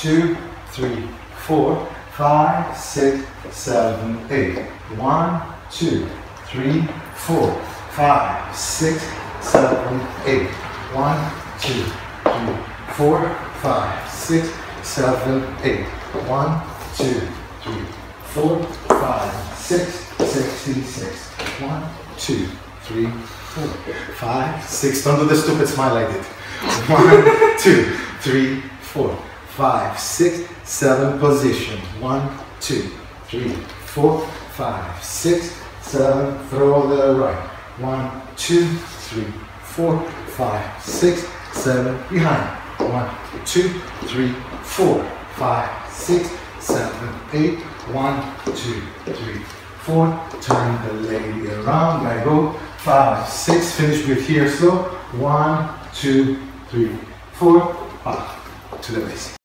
two, three, four, five, six, seven, eight. One, two, three, four, five, six, seven, eight. One, two, three, four, five, six, seven, eight. One, two, three, four, five, six, sixty-six. One, two, three, four, five, six. Don't do the stupid smile I did. One, two, three, four, five, six, seven. Position. One, two, three, four, five, six, seven. Throw the right. One, two, three, four, five, six, seven. Behind. One, two, three, four, five, six, seven, eight. One, two, three, four. Turn the lady around. I go. Five, six. Finish with here slow. One, two, three, four. Up to the base.